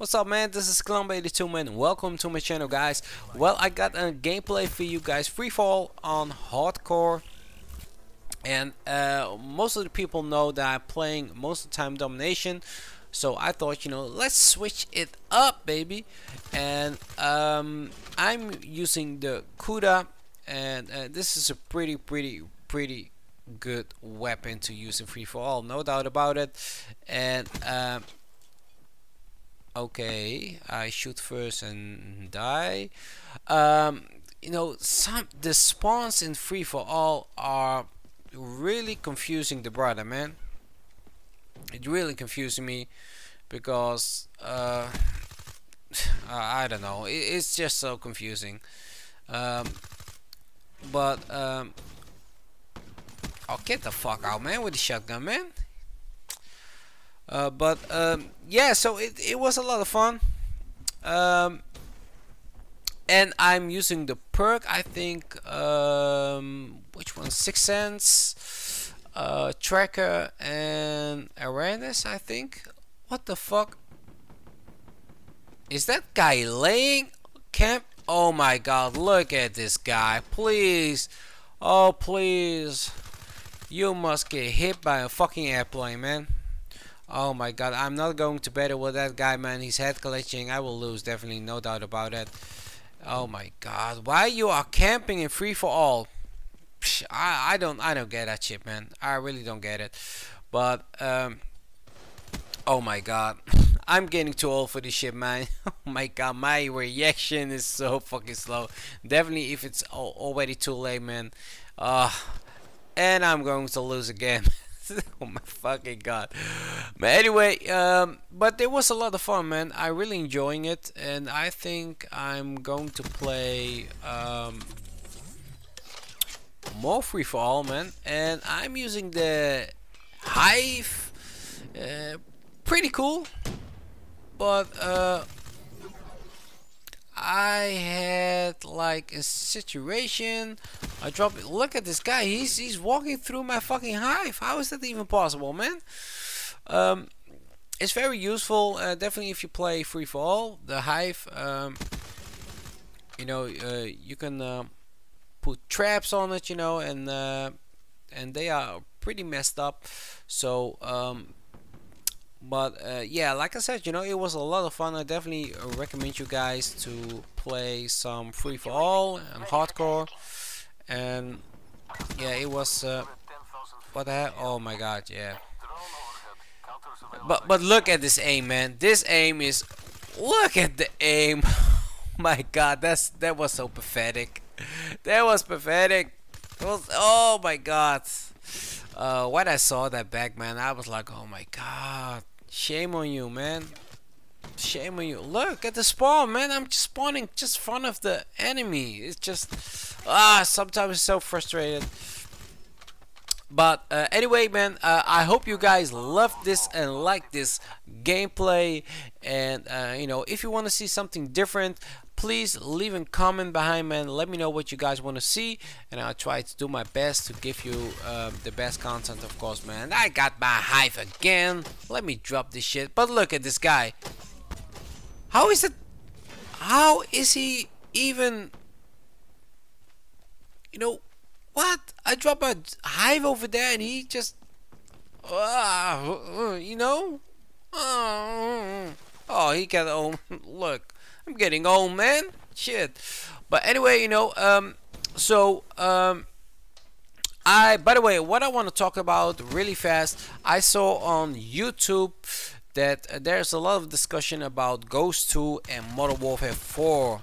What's up man, this is Columba82 man, welcome to my channel guys. Well, I got a gameplay for you guys, free fall on hardcore. And uh, most of the people know that I'm playing most of the time domination. So I thought, you know, let's switch it up baby. And um, I'm using the Kuda and uh, this is a pretty, pretty, pretty good weapon to use in free no doubt about it. And um, okay I shoot first and die. Um, you know some the spawns in free for all are really confusing the brother man. It really confusing me because uh, I don't know. It, it's just so confusing. Um, but um, oh get the fuck out man with the shotgun man uh, but um, yeah, so it, it was a lot of fun. Um, and I'm using the perk, I think, um, which one? Six Sense, uh, Tracker, and Awareness, I think. What the fuck? Is that guy laying camp? Oh my god, look at this guy. Please. Oh, please. You must get hit by a fucking airplane, man. Oh my god, I'm not going to battle with that guy, man. He's head glitching. I will lose, definitely, no doubt about it. Oh my god, why you are camping in free for all? I I don't I don't get that shit, man. I really don't get it. But um, oh my god, I'm getting too old for this shit, man. oh my god, my reaction is so fucking slow. Definitely, if it's already too late, man. Uh, and I'm going to lose again. oh my fucking god. But anyway, um, but it was a lot of fun, man. I really enjoying it, and I think I'm going to play um, more free for all, man. And I'm using the Hive. Uh, pretty cool, but uh, I had like a situation. I dropped. Look at this guy. He's he's walking through my fucking hive. How is that even possible, man? Um, it's very useful. Uh, definitely if you play free for all, the hive. Um, you know, uh, you can uh, put traps on it. You know, and uh, and they are pretty messed up. So um, but uh, yeah like I said you know it was a lot of fun. I definitely recommend you guys to play some free for all and hardcore. And yeah it was uh, what the heck oh my god yeah. But but look at this aim man. This aim is look at the aim. My god that's that was so pathetic. That was pathetic. Was oh my god. Uh, when I saw that back, man, I was like, oh my god, shame on you, man. Shame on you. Look at the spawn, man. I'm just spawning just front of the enemy. It's just, ah, sometimes so frustrated. But uh, anyway, man, uh, I hope you guys love this and like this gameplay. And, uh, you know, if you want to see something different, please leave a comment behind man. Let me know what you guys want to see and I'll try to do my best to give you uh, the best content of course man. I got my hive again. Let me drop this shit. But look at this guy. How is it how is he even you know what? I drop a hive over there and he just uh, you know? Oh he got oh look I'm getting old, man. Shit. But anyway, you know, um, so, um, I, by the way, what I want to talk about really fast, I saw on YouTube that uh, there's a lot of discussion about Ghost 2 and Modern Warfare 4.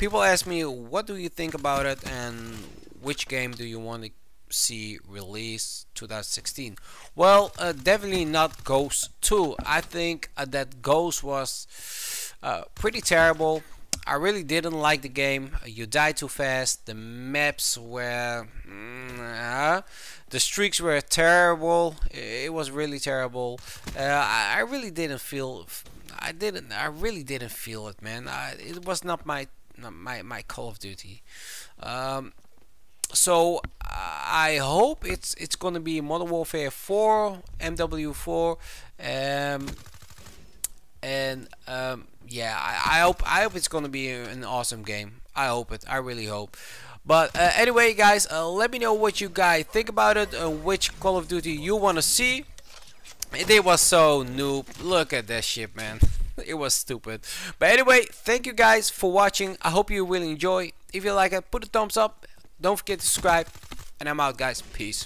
People ask me, what do you think about it and which game do you want to see release 2016? Well, uh, definitely not Ghost 2. I think uh, that Ghost was uh, pretty terrible. I really didn't like the game. You die too fast. The maps were... Mm, uh, the streaks were terrible. It was really terrible. Uh, I, I, really didn't feel... I didn't... I really didn't feel it, man. I, it was not my not my my Call of Duty. Um, so I hope it's it's gonna be Modern Warfare 4, MW4. Um, and um, yeah, I, I, hope I hope it's gonna be an awesome game. I hope it. I really hope. But uh, anyway, guys, uh, let me know what you guys think about it. Uh, which Call of Duty you want to see. It was so noob. Look at that shit, man. it was stupid. But anyway, thank you guys for watching. I hope you will enjoy. If you like it, put a thumbs up. Don't forget to subscribe. And I'm out, guys. Peace.